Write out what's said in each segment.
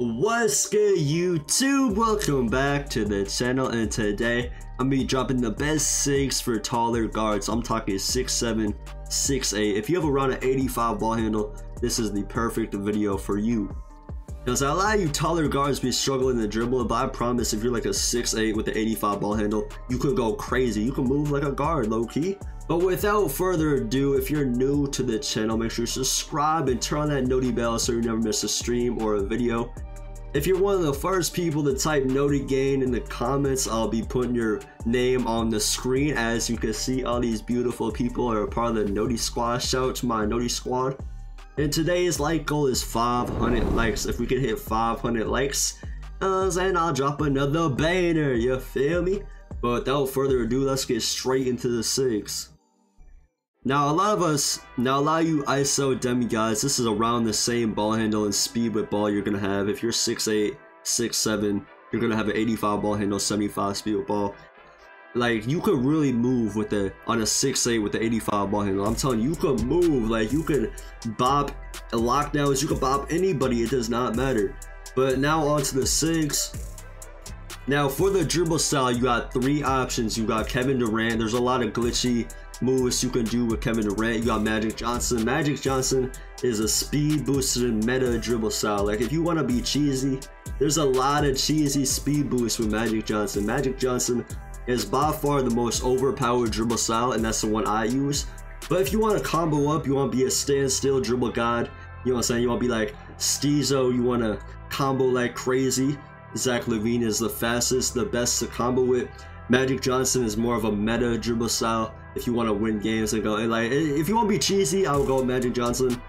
What's good YouTube? Welcome back to the channel and today I'm gonna be dropping the best SIGs for taller guards. I'm talking 6'7", 6'8". If you have around an 85 ball handle, this is the perfect video for you. Because a lot of you taller guards be struggling to dribble, but I promise if you're like a 6'8 with an 85 ball handle, you could go crazy. You can move like a guard, low key. But without further ado, if you're new to the channel, make sure you subscribe and turn on that noti bell so you never miss a stream or a video. If you're one of the first people to type Noti Gang in the comments, I'll be putting your name on the screen. As you can see, all these beautiful people are part of the Noti Squad. Shout out to my Noti Squad. And today's like goal is 500 likes. If we can hit 500 likes, uh, then I'll drop another banner. You feel me? But without further ado, let's get straight into the SIGs. Now a lot of us, now a lot of you ISO demigods, this is around the same ball handle and speed with ball you're gonna have. If you're 6'8", 6'7", you're gonna have an 85 ball handle, 75 speed with ball. Like you could really move with the on a 6'8 with the 85 ball handle. I'm telling you, you could move. Like you could bop lockdowns, you could bop anybody, it does not matter. But now onto the SIGs. Now for the dribble style, you got three options. You got Kevin Durant. There's a lot of glitchy moves you can do with Kevin Durant. You got Magic Johnson. Magic Johnson is a speed boosted meta dribble style. Like if you want to be cheesy, there's a lot of cheesy speed boosts with Magic Johnson. Magic Johnson is by far the most overpowered dribble style, and that's the one I use. But if you want to combo up, you want to be a standstill dribble god, you know what I'm saying? You want to be like Steezo, you want to combo like crazy. Zach LaVine is the fastest, the best to combo with. Magic Johnson is more of a meta dribble style if you want to win games and go like if you want to be cheesy i would go with magic johnson.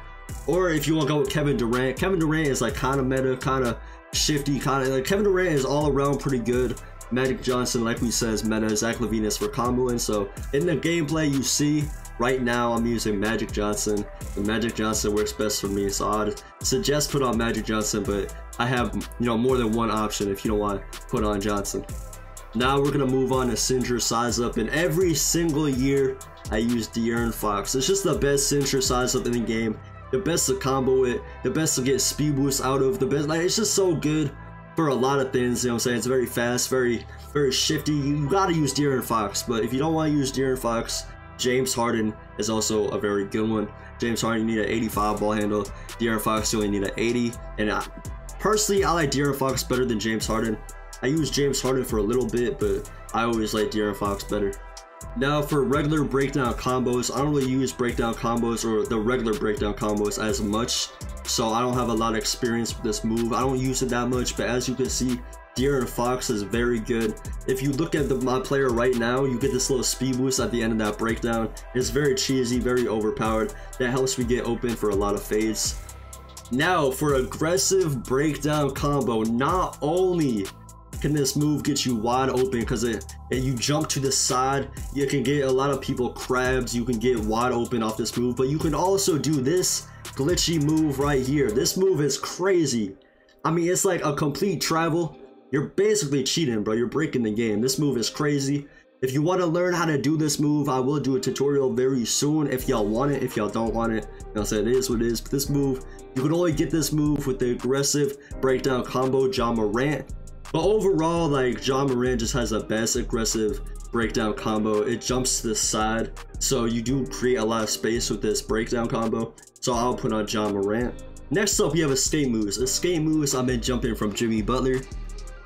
Or if you want to go with kevin durant kevin durant is like kind of meta kind of shifty kind of like kevin durant is all around pretty good. Magic johnson like we said meta zach LaVine is for comboing so in the gameplay you see right now i'm using magic johnson. And magic johnson works best for me. So i'd suggest put on magic johnson but i have you know more than one option if you don't want to put on johnson now we're gonna move on to Cinder Size Up, and every single year I use De'Aaron Fox. It's just the best Cinder Size Up in the game, the best to combo it, the best to get speed boost out of, the best, like it's just so good for a lot of things, you know what I'm saying? It's very fast, very, very shifty. You, gotta use De'Aaron Fox, but if you don't wanna use De'Aaron Fox, James Harden is also a very good one. James Harden, you need an 85 ball handle. De'Aaron Fox, you only need an 80. And I, personally, I like De'Aaron Fox better than James Harden. I use James Harden for a little bit, but I always like De'Aaron Fox better. Now for regular breakdown combos, I don't really use breakdown combos or the regular breakdown combos as much, so I don't have a lot of experience with this move. I don't use it that much, but as you can see, De'Aaron Fox is very good. If you look at the, my player right now, you get this little speed boost at the end of that breakdown. It's very cheesy, very overpowered. That helps me get open for a lot of fades. Now, for aggressive breakdown combo, not only can this move get you wide open? Because it and you jump to the side you can get a lot of people crabs you can get wide open off this move but you can also do this glitchy move right here. This move is crazy. I mean it's like a complete travel. You're basically cheating bro. You're breaking the game. This move is crazy. If you want to learn how to do this move, I will do a tutorial very soon if y'all want it. If y'all don't want it, I'll say it is what it is. But this move, you can only get this move with the aggressive breakdown combo Ja Morant. But overall, like Ja Morant just has the best aggressive breakdown combo. It jumps to the side, so you do create a lot of space with this breakdown combo. So I'll put on Ja Morant. Next up, we have escape moves. Escape moves, I've been jumping from Jimmy Butler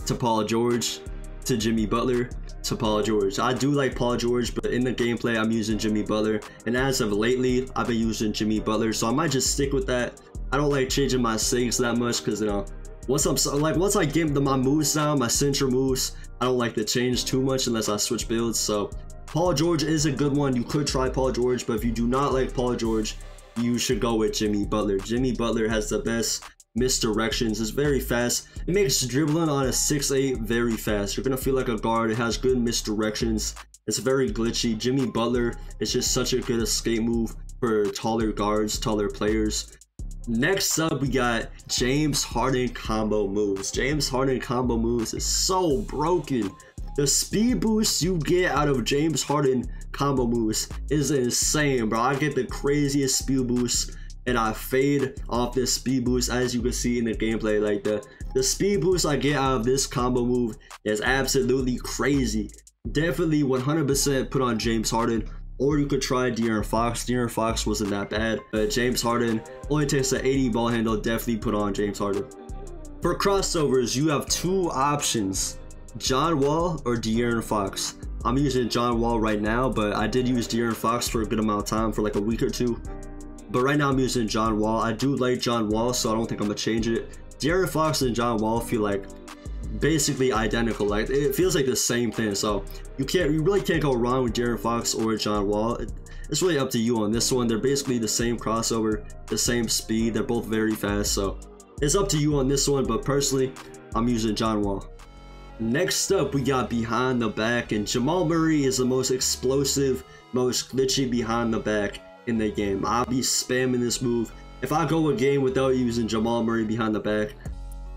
to Paul George to Jimmy Butler to Paul George. I do like Paul George, but in the gameplay, I'm using Jimmy Butler. And as of lately, I've been using Jimmy Butler, so I might just stick with that. I don't like changing my SIGs that much because, you know, once I'm so, like once I get the, my moves down, my central moves, I don't like to change too much unless I switch builds. So Paul George is a good one. You could try Paul George, but if you do not like Paul George, you should go with Jimmy Butler. Jimmy Butler has the best misdirections. It's very fast. It makes dribbling on a 6'8 very fast. You're gonna feel like a guard. It has good misdirections. It's very glitchy. Jimmy Butler is just such a good escape move for taller guards, taller players. Next up, we got James Harden combo moves. James Harden combo moves is so broken. The speed boost you get out of James Harden combo moves is insane, bro. I get the craziest speed boost and I fade off this speed boost as you can see in the gameplay. Like the The speed boost I get out of this combo move is absolutely crazy. Definitely 100% put on James Harden. Or you could try De'Aaron Fox. De'Aaron Fox wasn't that bad. But James Harden only takes an 80 ball handle. Definitely put on James Harden. For crossovers, you have two options. John Wall or De'Aaron Fox. I'm using John Wall right now, but I did use De'Aaron Fox for a good amount of time, for like a week or two. But right now I'm using John Wall. I do like John Wall, so I don't think I'm gonna change it. De'Aaron Fox and John Wall feel like basically identical. Like it feels like the same thing. So you can't, you really can't go wrong with De'Aaron Fox or John Wall. It, it's really up to you on this one. They're basically the same crossover, the same speed. They're both very fast. So it's up to you on this one. But personally, I'm using John Wall. Next up, we got behind the back, and Jamal Murray is the most explosive, most glitchy behind the back in the game. I'll be spamming this move. If I go a game without using Jamal Murray behind the back,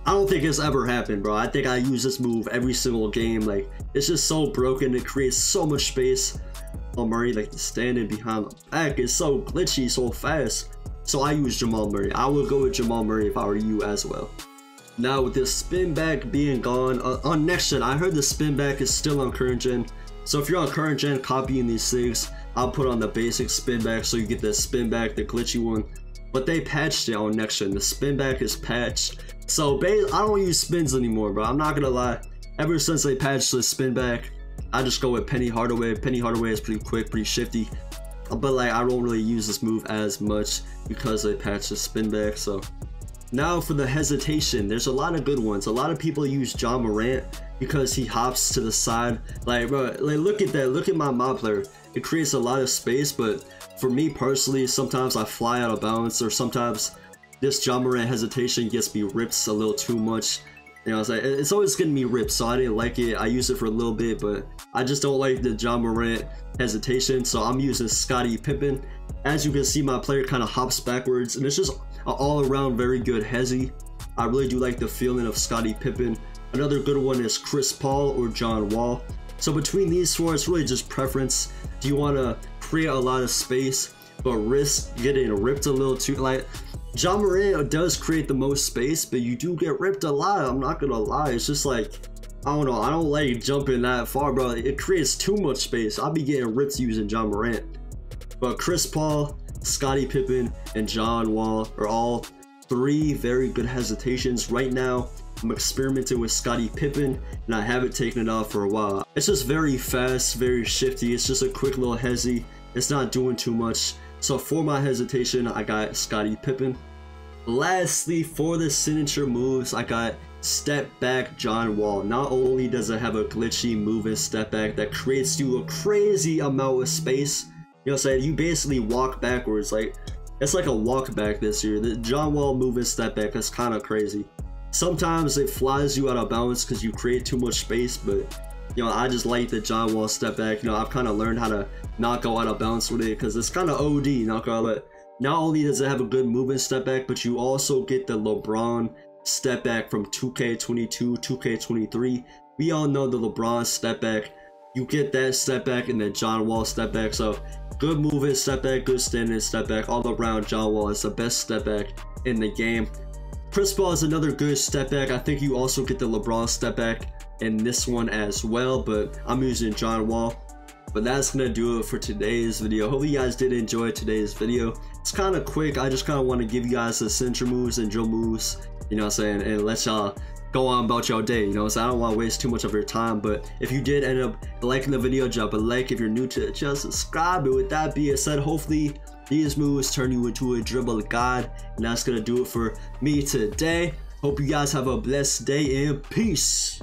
I don't think it's ever happened, bro. I think I use this move every single game. Like, it's just so broken. It creates so much space. Jamal Murray, like, standing behind the back is so glitchy, so fast. So I use Jamal Murray. I would go with Jamal Murray if I were you as well. Now, with the spin back being gone, uh, on next gen, I heard the spin back is still on current gen. So if you're on current gen copying these things, I'll put on the basic spin back so you get the spin back, the glitchy one. But they patched it on next gen. The spin back is patched. So I don't use spins anymore, bro. I'm not gonna lie. Ever since they patched the spin back, I just go with Penny Hardaway. Penny Hardaway is pretty quick, pretty shifty. Uh, but like I don't really use this move as much because they patched the spin back. So now for the hesitation, there's a lot of good ones. A lot of people use Ja Morant because he hops to the side. Like, bro, like look at that. Look at my mob player. It creates a lot of space, but for me personally, sometimes I fly out of bounds or sometimes this Ja Morant hesitation gets me ripped a little too much. You know, it's, like, it's always getting me ripped, so I didn't like it. I used it for a little bit, but I just don't like the Ja Morant hesitation, so I'm using Scottie Pippen. As you can see, my player kind of hops backwards, and it's just an all around very good hezi. I really do like the feeling of Scottie Pippen. Another good one is Chris Paul or John Wall. So between these four, it's really just preference. Do you want to create a lot of space, but risk getting ripped a little too? Like, Ja Morant does create the most space, but you do get ripped a lot. I'm not gonna lie. It's just like, I don't know. I don't like jumping that far, bro. It creates too much space. I'll be getting ripped using Ja Morant. But Chris Paul, Scottie Pippen, and John Wall are all three very good hesitations. Right now, I'm experimenting with Scottie Pippen, and I haven't taken it off for a while. It's just very fast, very shifty. It's just a quick little hezi. It's not doing too much. So for my hesitation, I got Scottie Pippen. Lastly, for the signature moves, I got step back John Wall. Not only does it have a glitchy move and step back that creates you a crazy amount of space, you know what I'm saying? You basically walk backwards. Like, it's like a walk back this year. The John Wall move and step back is kind of crazy. Sometimes it flies you out of balance because you create too much space, but you know, I just like the John Wall step back. You know, I've kind of learned how to not go out of bounds with it because it's kind of OD, not gonna let. Not only does it have a good movement step back, but you also get the LeBron step back from 2K22, 2K23. We all know the LeBron step back. You get that step back and then John Wall step back. So good moving step back, good standing step back. All around John Wall is the best step back in the game. Chris Paul is another good step back. I think you also get the LeBron step back in this one as well, but I'm using John Wall. But that's gonna do it for today's video. Hope you guys did enjoy today's video. It's kind of quick. I just kind of want to give you guys the center moves and drill moves, you know what I'm saying, and let y'all go on about your day, you know, so I don't want to waste too much of your time, but if you did end up liking the video, drop a like. If you're new to the channel, subscribe. And with that being said, hopefully these moves turn you into a dribble god, and that's gonna do it for me today. Hope you guys have a blessed day and peace.